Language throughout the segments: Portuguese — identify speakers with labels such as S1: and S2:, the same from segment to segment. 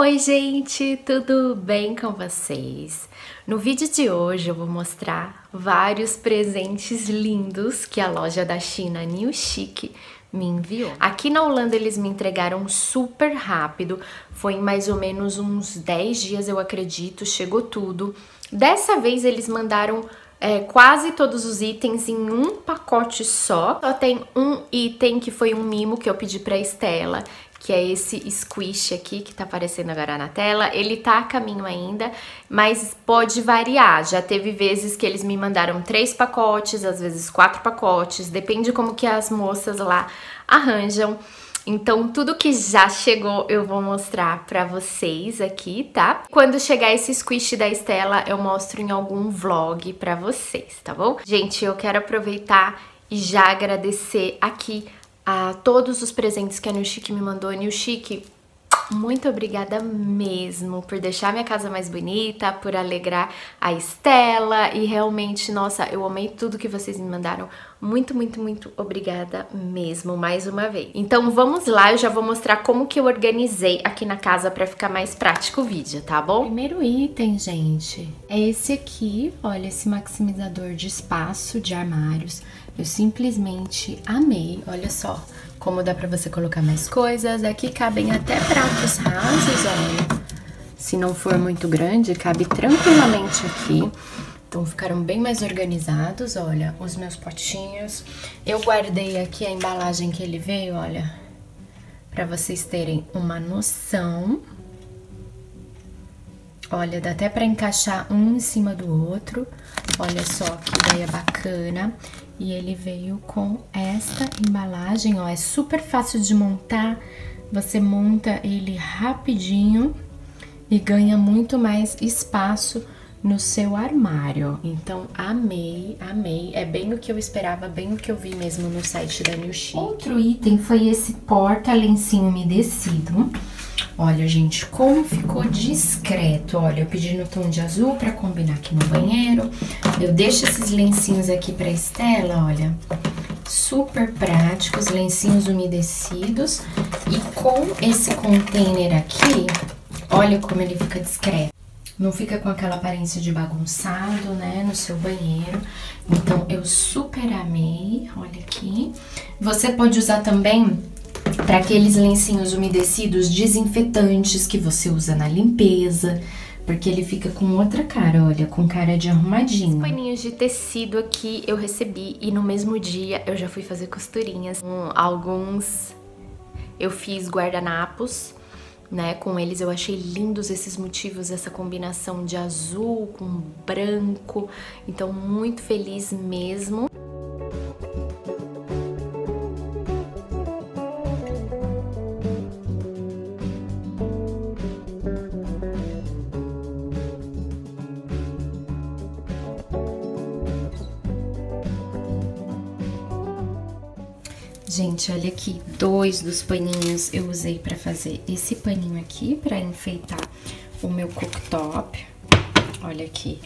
S1: Oi gente, tudo bem com vocês? No vídeo de hoje eu vou mostrar vários presentes lindos que a loja da China New Chic me enviou. Aqui na Holanda eles me entregaram super rápido, foi em mais ou menos uns 10 dias eu acredito, chegou tudo. Dessa vez eles mandaram é, quase todos os itens em um pacote só. Só tem um item que foi um mimo que eu pedi pra Estela, que é esse squish aqui que tá aparecendo agora na tela. Ele tá a caminho ainda, mas pode variar. Já teve vezes que eles me mandaram três pacotes, às vezes quatro pacotes, depende como que as moças lá arranjam. Então, tudo que já chegou eu vou mostrar pra vocês aqui, tá? Quando chegar esse squish da Estela, eu mostro em algum vlog pra vocês, tá bom? Gente, eu quero aproveitar e já agradecer aqui a todos os presentes que a New Chic me mandou. New Chic, muito obrigada mesmo por deixar minha casa mais bonita, por alegrar a Estela e realmente, nossa, eu amei tudo que vocês me mandaram. Muito, muito, muito obrigada mesmo, mais uma vez. Então vamos lá, eu já vou mostrar como que eu organizei aqui na casa pra ficar mais prático o vídeo, tá bom? Primeiro item, gente, é esse aqui, olha, esse maximizador de espaço de armários. Eu simplesmente amei, olha só como dá pra você colocar mais coisas. Aqui cabem até pratos rasos, olha. Se não for muito grande, cabe tranquilamente aqui. Então ficaram bem mais organizados, olha, os meus potinhos. Eu guardei aqui a embalagem que ele veio, olha, pra vocês terem uma noção. Olha, dá até pra encaixar um em cima do outro. Olha só que ideia bacana. E ele veio com esta embalagem, ó, é super fácil de montar. Você monta ele rapidinho e ganha muito mais espaço no seu armário. Então, amei, amei. É bem o que eu esperava, bem o que eu vi mesmo no site da New Chic. Outro item foi esse porta-lencinho umedecido. Olha, gente, como ficou discreto. Olha, eu pedi no tom de azul pra combinar aqui no banheiro. Eu deixo esses lencinhos aqui pra Estela, olha. Super práticos, lencinhos umedecidos. E com esse container aqui, olha como ele fica discreto. Não fica com aquela aparência de bagunçado, né, no seu banheiro. Então, eu super amei, olha aqui. Você pode usar também para aqueles lencinhos umedecidos desinfetantes que você usa na limpeza, porque ele fica com outra cara, olha, com cara de arrumadinho. Os paninhos de tecido aqui eu recebi e no mesmo dia eu já fui fazer costurinhas. Um, alguns eu fiz guardanapos, né? Com eles eu achei lindos esses motivos, essa combinação de azul com branco. Então muito feliz mesmo. Gente, olha aqui, dois dos paninhos eu usei pra fazer esse paninho aqui, pra enfeitar o meu cooktop. Olha aqui,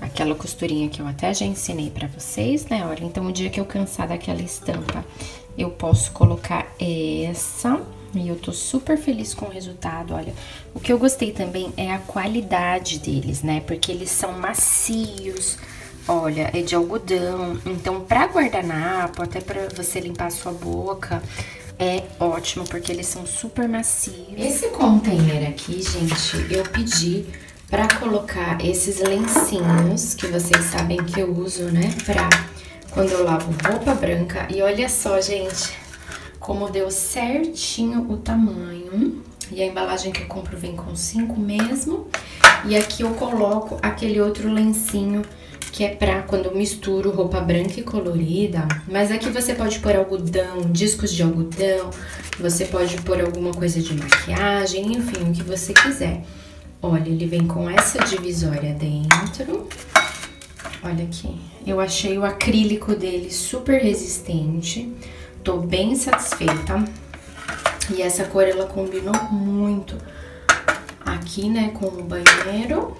S1: aquela costurinha que eu até já ensinei pra vocês, né? Olha, então o dia que eu cansar daquela estampa, eu posso colocar essa... E eu tô super feliz com o resultado, olha. O que eu gostei também é a qualidade deles, né? Porque eles são macios, Olha, é de algodão, então pra guardanapo, até pra você limpar a sua boca, é ótimo, porque eles são super macios. Esse container aqui, gente, eu pedi pra colocar esses lencinhos, que vocês sabem que eu uso, né, pra quando eu lavo roupa branca. E olha só, gente, como deu certinho o tamanho. E a embalagem que eu compro vem com cinco mesmo. E aqui eu coloco aquele outro lencinho que é pra quando eu misturo roupa branca e colorida. Mas aqui você pode pôr algodão, discos de algodão, você pode pôr alguma coisa de maquiagem, enfim, o que você quiser. Olha, ele vem com essa divisória dentro. Olha aqui. Eu achei o acrílico dele super resistente. Tô bem satisfeita. E essa cor, ela combinou muito aqui, né, com o banheiro.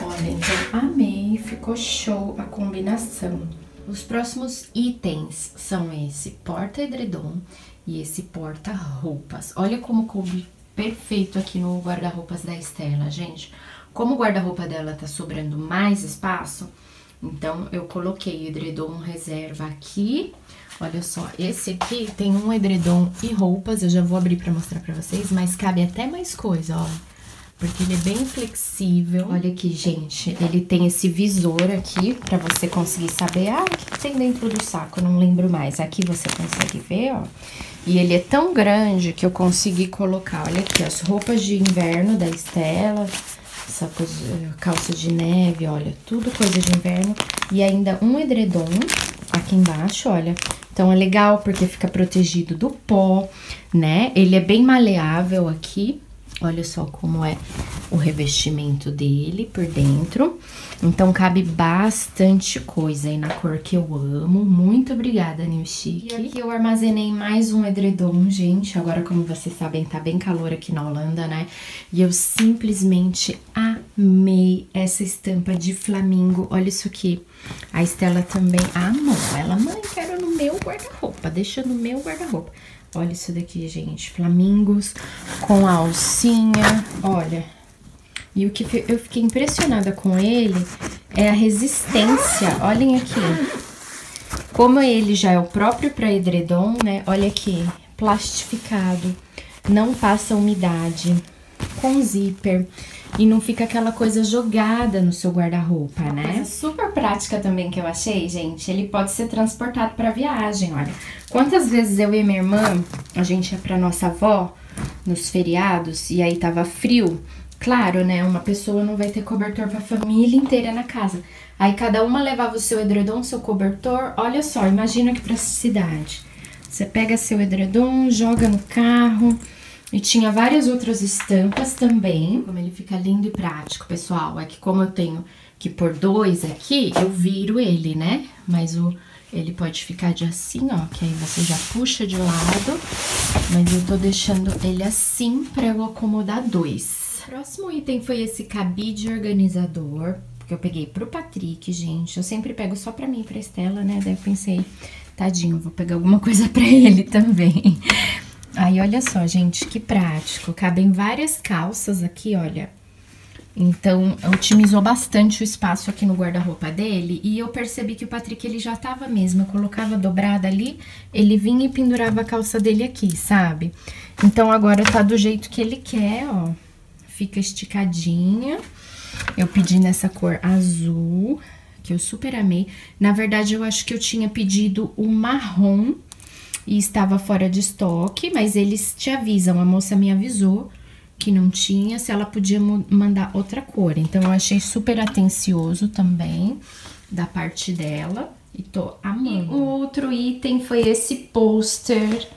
S1: Olha, então amei, ficou show a combinação. Os próximos itens são esse porta-edredom e esse porta-roupas. Olha como coube perfeito aqui no guarda-roupas da Estela, gente. Como o guarda-roupa dela tá sobrando mais espaço, então eu coloquei edredom reserva aqui. Olha só, esse aqui tem um edredom e roupas, eu já vou abrir pra mostrar pra vocês, mas cabe até mais coisa, ó. Porque ele é bem flexível. Olha aqui, gente, ele tem esse visor aqui pra você conseguir saber, ah, o que tem dentro do saco, não lembro mais. Aqui você consegue ver, ó. E ele é tão grande que eu consegui colocar, olha aqui, as roupas de inverno da Estela, essa calça de neve, olha, tudo coisa de inverno. E ainda um edredom aqui embaixo, olha. Então, é legal porque fica protegido do pó, né? Ele é bem maleável aqui, Olha só como é o revestimento dele por dentro. Então, cabe bastante coisa aí na cor que eu amo. Muito obrigada, New Chic. E aqui eu armazenei mais um edredom, gente. Agora, como vocês sabem, tá bem calor aqui na Holanda, né? E eu simplesmente amei essa estampa de flamingo. Olha isso aqui. A Estela também amou. Ela, mãe, quero no meu guarda-roupa. Deixa no meu guarda-roupa. Olha isso daqui, gente. Flamingos com alcinha. Olha. E o que eu fiquei impressionada com ele é a resistência. Olhem aqui. Como ele já é o próprio para edredom, né? Olha aqui. Plastificado. Não passa umidade. Com zíper e não fica aquela coisa jogada no seu guarda-roupa, né? Coisa super prática também que eu achei, gente. Ele pode ser transportado para viagem, olha. Quantas vezes eu e minha irmã, a gente ia para nossa avó nos feriados e aí tava frio. Claro, né? Uma pessoa não vai ter cobertor para a família inteira na casa. Aí cada uma levava o seu edredom, seu cobertor. Olha só, imagina que cidade. Você pega seu edredom, joga no carro, e tinha várias outras estampas também. Como ele fica lindo e prático, pessoal. É que como eu tenho que pôr dois aqui, eu viro ele, né? Mas o, ele pode ficar de assim, ó. Que aí você já puxa de lado. Mas eu tô deixando ele assim pra eu acomodar dois. Próximo item foi esse cabide organizador. Que eu peguei pro Patrick, gente. Eu sempre pego só pra mim e pra Estela, né? Daí eu pensei, tadinho, vou pegar alguma coisa pra ele também. Aí, olha só, gente, que prático. Cabem várias calças aqui, olha. Então, otimizou bastante o espaço aqui no guarda-roupa dele. E eu percebi que o Patrick, ele já tava mesmo. Eu colocava dobrada ali, ele vinha e pendurava a calça dele aqui, sabe? Então, agora tá do jeito que ele quer, ó. Fica esticadinha. Eu pedi nessa cor azul, que eu super amei. Na verdade, eu acho que eu tinha pedido o marrom e estava fora de estoque, mas eles te avisam, a moça me avisou que não tinha, se ela podia mandar outra cor. Então, eu achei super atencioso também da parte dela e tô amando. E o outro item foi esse pôster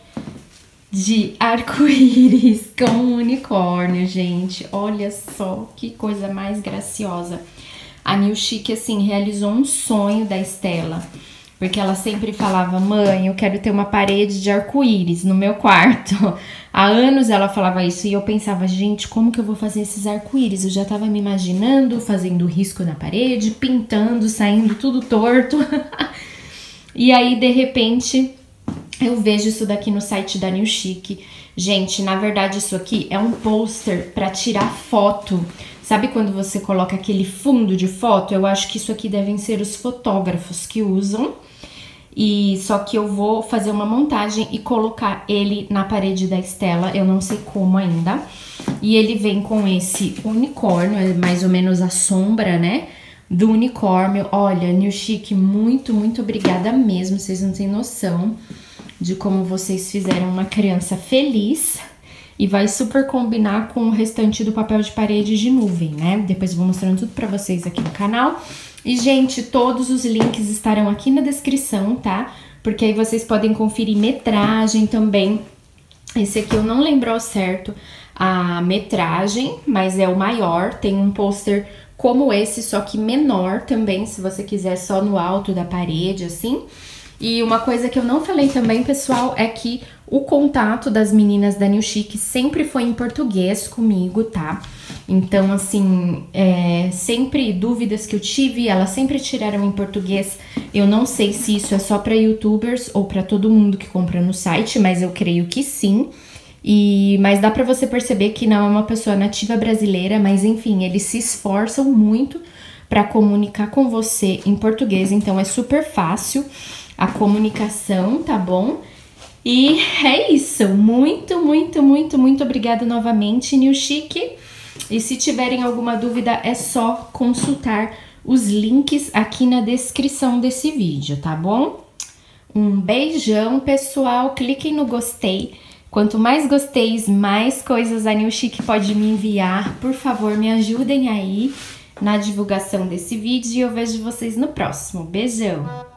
S1: de arco-íris com unicórnio, gente. Olha só que coisa mais graciosa. A New Chic, assim, realizou um sonho da Estela porque ela sempre falava: "Mãe, eu quero ter uma parede de arco-íris no meu quarto". Há anos ela falava isso e eu pensava: "Gente, como que eu vou fazer esses arco-íris?". Eu já tava me imaginando fazendo risco na parede, pintando, saindo tudo torto. e aí de repente eu vejo isso daqui no site da New Chic. Gente, na verdade isso aqui é um pôster para tirar foto. Sabe quando você coloca aquele fundo de foto? Eu acho que isso aqui devem ser os fotógrafos que usam. E só que eu vou fazer uma montagem e colocar ele na parede da Estela, eu não sei como ainda. E ele vem com esse unicórnio, é mais ou menos a sombra, né? Do unicórnio. Olha, New Chic, muito, muito obrigada mesmo. Vocês não têm noção de como vocês fizeram uma criança feliz. E vai super combinar com o restante do papel de parede de nuvem, né? Depois eu vou mostrando tudo pra vocês aqui no canal. E, gente, todos os links estarão aqui na descrição, tá? Porque aí vocês podem conferir metragem também. Esse aqui eu não lembro ao certo a metragem, mas é o maior. Tem um pôster como esse, só que menor também, se você quiser só no alto da parede, assim. E uma coisa que eu não falei também, pessoal, é que o contato das meninas da New Chic sempre foi em português comigo, tá? Então, assim, é, sempre dúvidas que eu tive, elas sempre tiraram em português. Eu não sei se isso é só para youtubers ou para todo mundo que compra no site, mas eu creio que sim. E, mas dá para você perceber que não é uma pessoa nativa brasileira, mas enfim, eles se esforçam muito para comunicar com você em português, então é super fácil a comunicação, tá bom? E é isso. Muito, muito, muito, muito obrigada novamente, New Chic. E se tiverem alguma dúvida, é só consultar os links aqui na descrição desse vídeo, tá bom? Um beijão, pessoal. Cliquem no gostei. Quanto mais gosteis, mais coisas a New pode me enviar. Por favor, me ajudem aí na divulgação desse vídeo e eu vejo vocês no próximo. Beijão!